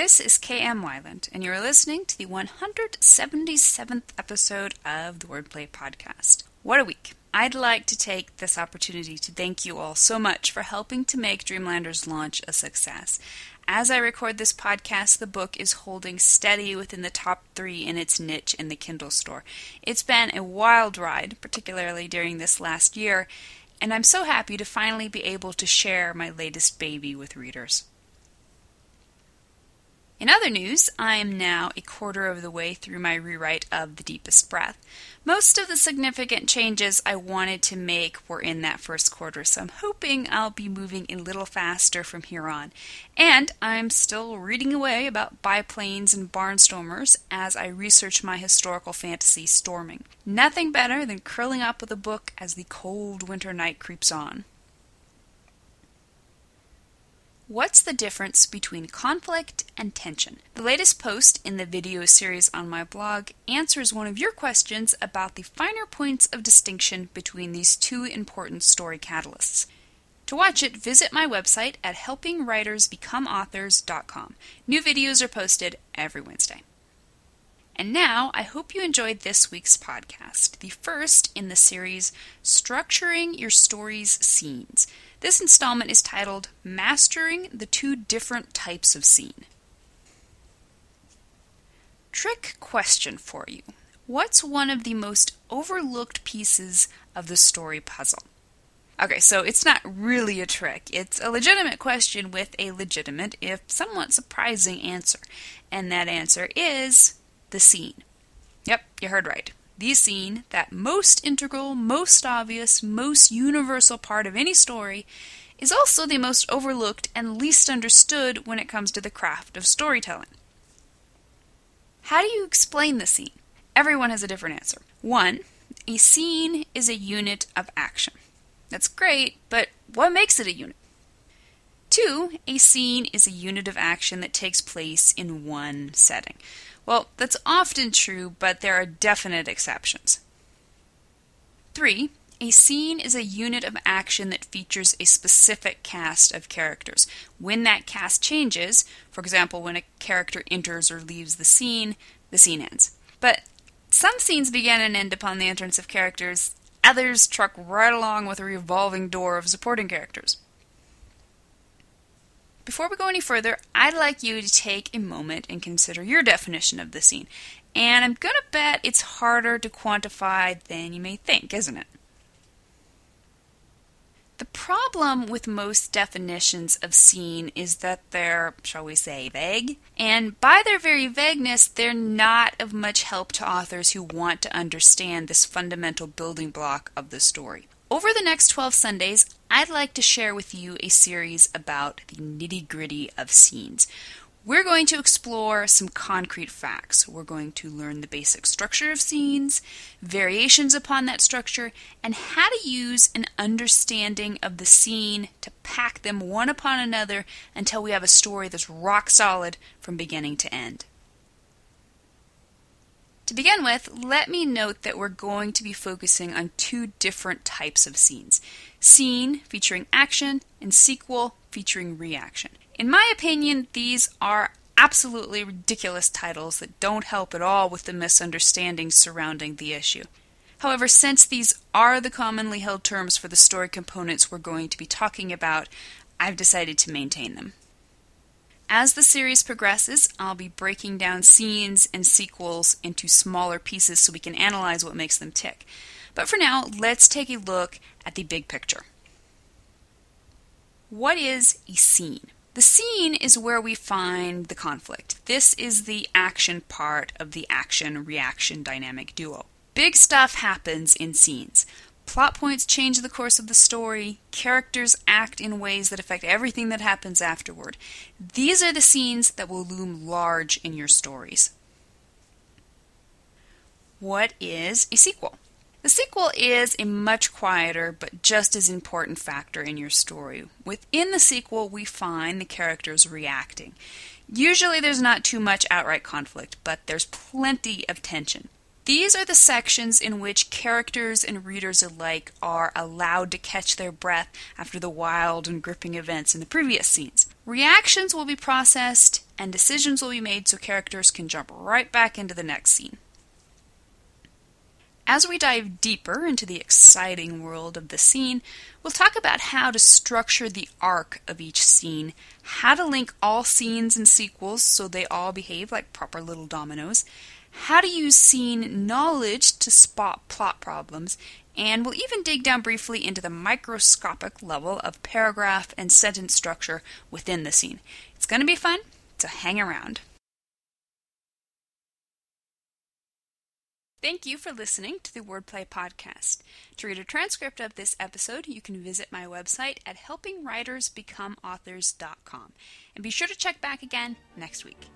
This is KM Weiland, and you're listening to the 177th episode of the Wordplay Podcast. What a week! I'd like to take this opportunity to thank you all so much for helping to make Dreamlander's launch a success. As I record this podcast, the book is holding steady within the top three in its niche in the Kindle store. It's been a wild ride, particularly during this last year, and I'm so happy to finally be able to share my latest baby with readers. In other news, I am now a quarter of the way through my rewrite of The Deepest Breath. Most of the significant changes I wanted to make were in that first quarter, so I'm hoping I'll be moving a little faster from here on. And I'm still reading away about biplanes and barnstormers as I research my historical fantasy storming. Nothing better than curling up with a book as the cold winter night creeps on. What's the difference between conflict and tension? The latest post in the video series on my blog answers one of your questions about the finer points of distinction between these two important story catalysts. To watch it, visit my website at helpingwritersbecomeauthors.com. New videos are posted every Wednesday. And now, I hope you enjoyed this week's podcast, the first in the series Structuring Your Story's Scenes. This installment is titled Mastering the Two Different Types of Scene. Trick question for you What's one of the most overlooked pieces of the story puzzle? Okay, so it's not really a trick. It's a legitimate question with a legitimate, if somewhat surprising, answer. And that answer is the scene. Yep, you heard right the scene, that most integral, most obvious, most universal part of any story, is also the most overlooked and least understood when it comes to the craft of storytelling. How do you explain the scene? Everyone has a different answer. One, a scene is a unit of action. That's great, but what makes it a unit? Two, a scene is a unit of action that takes place in one setting. Well, that's often true, but there are definite exceptions. 3. A scene is a unit of action that features a specific cast of characters. When that cast changes, for example, when a character enters or leaves the scene, the scene ends. But some scenes begin and end upon the entrance of characters, others truck right along with a revolving door of supporting characters. Before we go any further, I'd like you to take a moment and consider your definition of the scene. And I'm going to bet it's harder to quantify than you may think, isn't it? The problem with most definitions of scene is that they're, shall we say, vague. And by their very vagueness, they're not of much help to authors who want to understand this fundamental building block of the story. Over the next 12 Sundays, I'd like to share with you a series about the nitty gritty of scenes. We're going to explore some concrete facts. We're going to learn the basic structure of scenes, variations upon that structure, and how to use an understanding of the scene to pack them one upon another until we have a story that's rock solid from beginning to end. To begin with, let me note that we're going to be focusing on two different types of scenes scene featuring action and sequel featuring reaction. In my opinion, these are absolutely ridiculous titles that don't help at all with the misunderstandings surrounding the issue. However, since these are the commonly held terms for the story components we're going to be talking about, I've decided to maintain them. As the series progresses, I'll be breaking down scenes and sequels into smaller pieces so we can analyze what makes them tick. But for now, let's take a look at the big picture. What is a scene? The scene is where we find the conflict. This is the action part of the action reaction dynamic duo. Big stuff happens in scenes. Plot points change the course of the story. Characters act in ways that affect everything that happens afterward. These are the scenes that will loom large in your stories. What is a sequel? The sequel is a much quieter but just as important factor in your story. Within the sequel, we find the characters reacting. Usually, there's not too much outright conflict, but there's plenty of tension. These are the sections in which characters and readers alike are allowed to catch their breath after the wild and gripping events in the previous scenes. Reactions will be processed and decisions will be made so characters can jump right back into the next scene. As we dive deeper into the exciting world of the scene, we'll talk about how to structure the arc of each scene, how to link all scenes and sequels so they all behave like proper little dominoes, how to use scene knowledge to spot plot problems, and we'll even dig down briefly into the microscopic level of paragraph and sentence structure within the scene. It's going to be fun, so hang around. Thank you for listening to the Wordplay Podcast. To read a transcript of this episode, you can visit my website at helpingwritersbecomeauthors.com. And be sure to check back again next week.